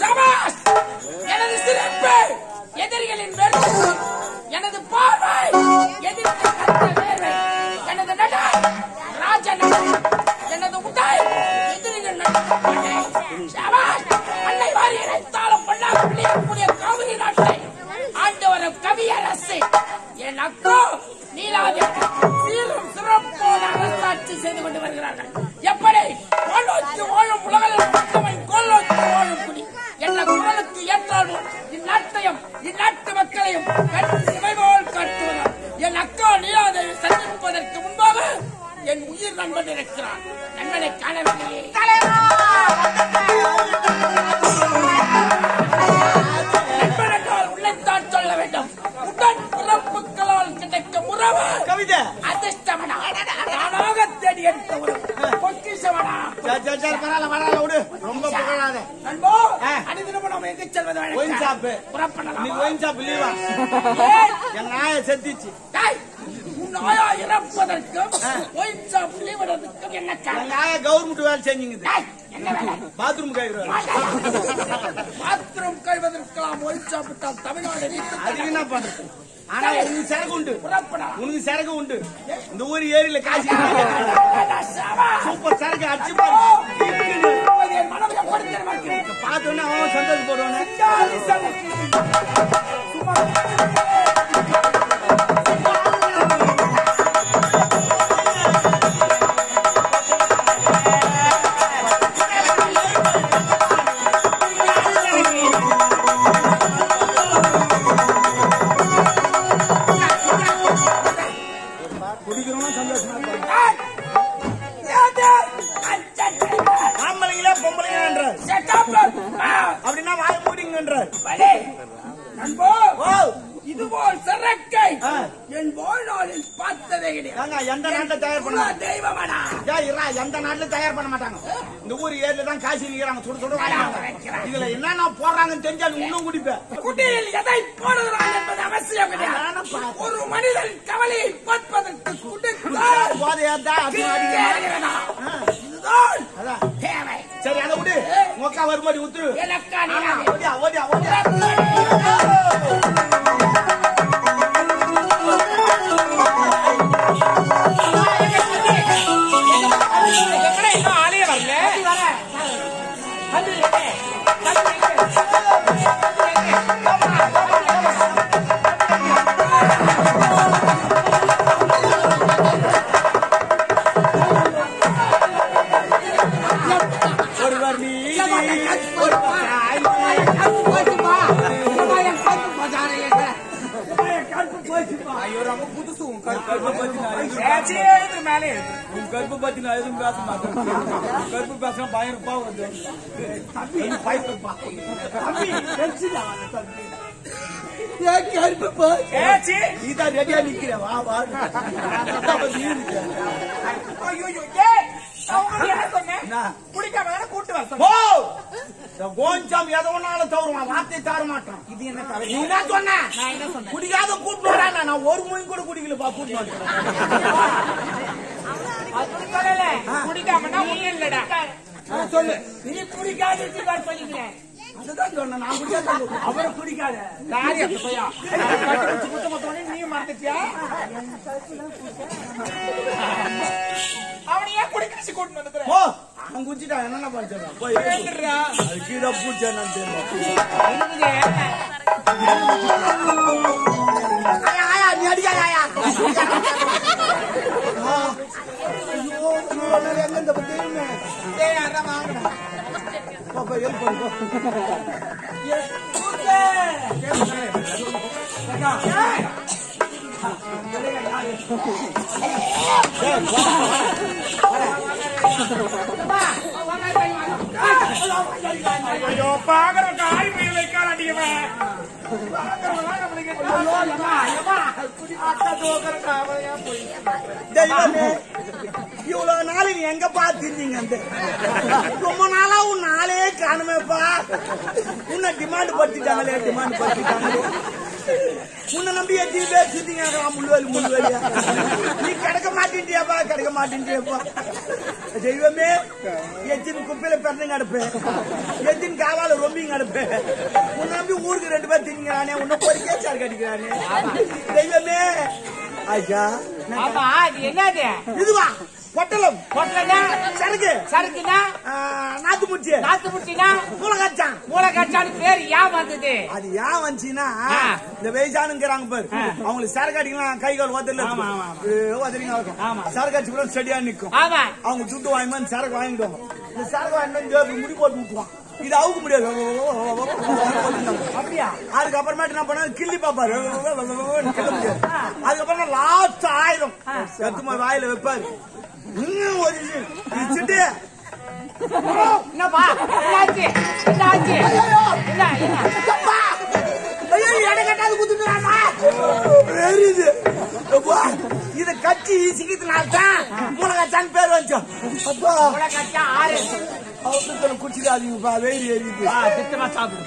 சபாஷ் எனது சிறப்பு எதிரிகளின் வெறுப்பு. என் உயிர் நண்பன் இருக்கிறான் நண்பனை காணவில்லையே நண்பன் என்றால் உள்ளத்தான் சொல்ல வேண்டும் உடன் பிறப்புகளால் கிடைக்கும் உறவு கவிதை அதிர்ஷ்டமடா தானாக தேடி எடுத்த சரி, சரி, பரவாயில்ல, பரவாயில்ல, விடு. ரொம்ப புகழாத. நண்போ ஆ. அனிதினமும் நாம் எங்கு செல்வது? Wine shop. புறப்படலாம். ஒயின் ஷாப் லீவா? ஏன்? என் நாயை செத்துச்சு. நாயா இறப்பதற்கும் என்ன என் காரணம்? கவர்மெண்ட் வேலை வேலை? பாத்ரூம் கேக்குறாரு. பாத்ரூம் கழுவதற்கெல்லாம் ஷாப் விட்டால் தமிழ்நாடு நீத்து என்ன பண்றது? ஆனா உனக்கு சரக்கு உண்டு. உனக்கு சரக்கு உண்டு இந்த ஊர் ஏரியில காசு சபா. சூப்பர் சரக்கு அடிச்சு பாரு? பார்த்தோன்னே அவன் சந்தோஷம் அப்படின்னா வாய மூடிங்கன்றார். நண்போ இதுபோல் சரக்கை ஆ. என் வாழ்நாளில் பார்த்ததே கிடையாது. எந்த நாட்டை தயார் பண்ண? தெய்வமடா. எந்த நாட்டுல தயார் பண்ண மாட்டாங்க? இந்த ஊர் ஏரியில தான் காசு நிக்கிறாங்க. சுடு சுடு. இதுல என்னென்ன போடுறாங்கன்னு தெரிஞ்சாலும் இன்னும் குடிப்பேன். குட்டியில் எதை போடுகிறான் என்பது அவசியம் கிடையாது ஒரு மனிதன் கவலையை பார்ப்பதற்கு அடிக்கிறாங்க. கேட்கிறதா? இதுதான். தேவை. சரி அதை விடு. அக்கா வருமாடி நீ ஓடியா ஓடியா ஓடியா. நீ நான் எதுவும் பேச மாட்டேன் பயம் ரெடியா வா வா என்ன? இந்த கோஞ்சாம் எதை ஒண்ணாலும் தவறுவான் வார்த்தை மாட்டான். இது என்ன தவறு? நீ என்ன சொன்ன? குடிக்காத கூட்டு வரா நான் ஒரு மணி கூட வரேன் சொல்லு. நீ குடிக்காது சொல்லிக்கிறேன் அதுதான் சொன்னேன். நான் குடிக்காத அவரை குடிக்காத. நீ மறந்துட்டியா? அவனையே குடிக்காசி கூட்டு வந்துக்கிறேன் போ. அவன் குடிச்சிட்டான் என்னென்ன பண்ணுறான் போய் அது கீழே பூச்சி என்னன்னு ஐயோ பாக்குற காய் மீன் வைக்காத இவ்வளவு நாள் நீ எங்க பாத்திருந்தீங்க அந்த? ரொம்ப நாளா உன் நாளே காணுமேப்பா. உன்னை டிமாண்ட் படுத்திட்டாங்களே டிமாண்ட் படுத்திட்டாங்களே? உன்னை நம்பி எத்தனை பேர் முள்ளுவலி முள்ளுவலியா? கிடக்க மாட்டேன்றேப்பா தெய்வமே எத்தின் குப்பையில பிறந்துங்க அடுப்பேன் எத்தின் காவால ரொம்பிங்க அடுப்பேன் உன்னை நம்பி ஊருக்கு ரெண்டு பேர் திங்கிறானே உன்னை பொறிக்கே சார் கடிக்கிறானே தெய்வமே ஆமா அது என்னது இதுவா பொட்டலம் பொட்டலனா சரக்கு சரக்குனா நாத்து முச்சி நாத்து முட்டினா மூலகாச்சான் மூளைக்காச்சான்னு பேர் ஏன் வந்தது அது ஏன் வந்துச்சுன்னா. இந்த வயசானுங்கிறாங்க பாரு. அவங்களுக்கு சரக்கு அடிக்கலாம் கை கால் ஓதல. ஓதறிங்க சரக்கு அடிச்சு கூட ஸ்டடியா நிக்கும் அவங்க துட்டு வாங்கி வந்து சரக்கு வாங்கிடுவாங்க இந்த சரக்கு வாங்கி வந்து ஜோபி முடி போட்டு விட்டுவான் இது அவுக்க முடியாது அப்படியா அதுக்கப்புறமேட்டு என்ன பண்ண கிள்ளி பாப்பாரு அதுக்கப்புறம் லாஸ்ட் ஆயிரம் எத்துமா வாயில வைப்பாரு ஒரு சிட்டு என்னப்பா என்னாச்சு என்னாச்சு என்ன என்ன இத கட்சி சிக்கித்தனால தான் மூலகாச்சான் பேர் வச்சோம். அப்பா. மூளைக்காச்சா ஆறு. குடிச்சிடாதீங்கப்பா வெயில் எரியுது ஆ, திட்டமா சாப்பிடு.